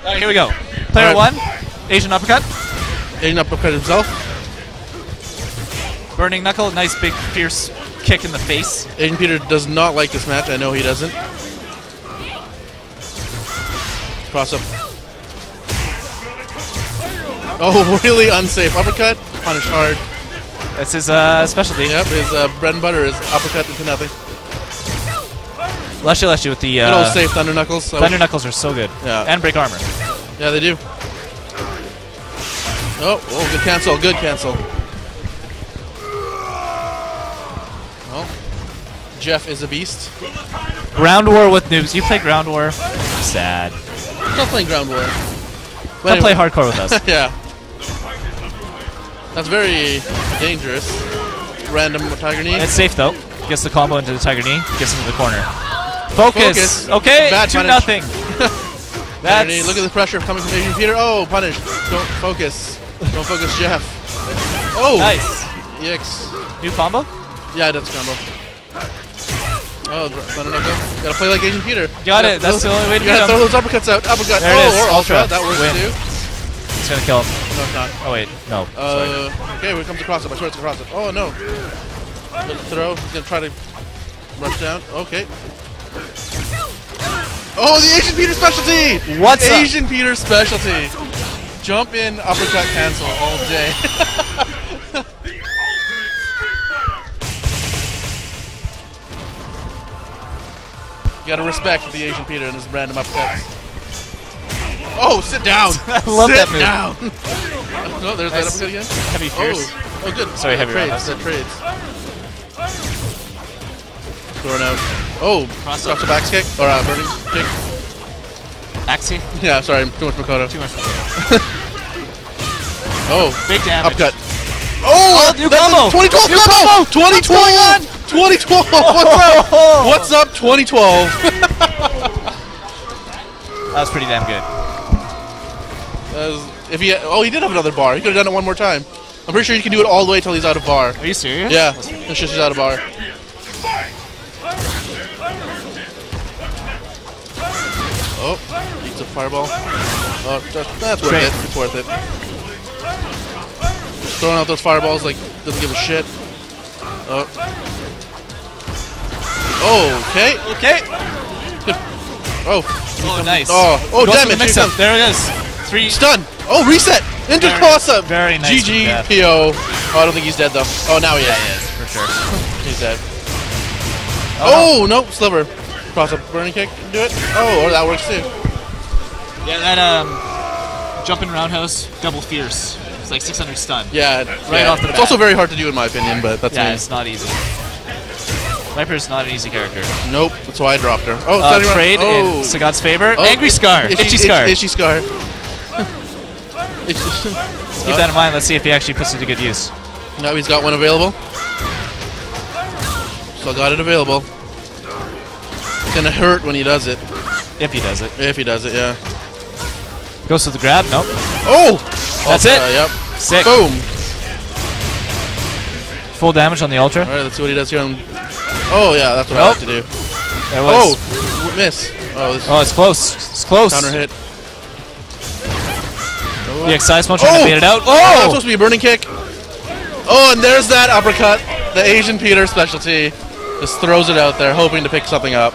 All right, here we go. Player right. one, Asian uppercut. Asian uppercut himself. Burning knuckle, nice big fierce kick in the face. Asian Peter does not like this match. I know he doesn't. Cross up. Oh, really unsafe. Uppercut. Punish hard. That's his uh, specialty. Yep, his uh, bread and butter is uppercut into nothing. Lushy Lushy with the Good uh, safe Thunder Knuckles. So Thunder Knuckles are so good. Yeah. And break armor. Yeah, they do. Oh, oh, good cancel. Good cancel. Oh. Jeff is a beast. Ground War with noobs. You play Ground War? Sad. Still playing Ground War. Come play hardcore with us. yeah. That's very dangerous. Random Tiger Knee. It's safe though. Gets the combo into the Tiger Knee. Gets into the corner. Focus. Focus. Okay. Bad two nothing. That's Look at the pressure coming from Asian Peter. Oh, punish. Don't focus. Don't focus Jeff. Oh! nice. Yikes. New combo. Yeah, that's combo. Oh, Thunder Knuckle. Gotta play like Asian Peter. Got it. That's throw- the only way to You beat gotta throw those uppercuts out. Uppercut. There it oh, is. or Ultra. Ultra. That works Win. too. It's gonna kill him. No, it's not. Oh wait, no. Sorry. Uh, okay, here comes the cross up. I swear it's a cross up. Oh no. Throw. He's gonna try to rush down. Okay. Oh, the Asian Peter specialty! What's up? Asian Peter specialty? Jump in, uppercut, cancel all day. you gotta respect the Asian Peter and his random uppercuts. Oh, sit down! I love sit that move. down! no, oh, there's that uppercut again. Heavy oh. fierce. Oh, oh, good. Sorry, heavy trades. roundhouse. That trades. Out. Oh, Cross cross the back kick or uh, burning kick. Axie. Yeah, sorry, too much Makoto. Too much. Oh, Big damage. upcut. Oh, new combo. 2012 New combo. combo. 2012. 2012. What's up? What's up? 2012. That was pretty damn good. As if he, oh, he did have another bar. He could have done it one more time. I'm pretty sure you can do it all the way until he's out of bar. Are you serious? Yeah, it's just he's out of bar. Oh, eats a fireball. Oh, that's, that's worth it. It's worth it. Throwing out those fireballs like doesn't give a shit. Oh. Okay. Okay. Good. Oh. Oh, oh nice. Oh. Oh, damn it. mix up. There it is. Three. Stun. Oh, reset. Into Very- cross up. very nice GG. PO. Oh, I don't think he's dead though. Oh, now he is. For sure. He's dead. Oh, Oh, no, sliver. Cross up burning kick. Do it. Oh, or that works too. Yeah, that um, jumping roundhouse, double fierce. It's like 600 stun. Yeah, Right yeah. off the It's also very hard to do in my opinion, but that's Yeah, me. it's not easy. Viper's not an easy character. Nope, that's why I dropped her. Oh, Uh, trade oh. in Sagat's favor. Oh, Angry Scar. itchy- Itchy Scar. Itchy scar. Itchy- Keep that in mind. Let's see if he actually puts it to good use. now he's got one available. Still got it available. It's gonna hurt when he does it. If he does it. If he does it, yeah. Goes to the grab. Nope. Oh! That's Ultra, it. Yep. Sick. Boom. Full damage on the Ultra. All right, let's see what he does here. On... Oh yeah, that's what I Nope. have to do. Oh, was. w- miss. Oh, this Oh, it's close. It's close. counter hit. The EX Seismo trying Oh! to bait it out. Oh, oh! that's Oh! supposed to be a burning kick. Oh, and there's that uppercut. The Asian Peter specialty. Just throws it out there, hoping to pick something up.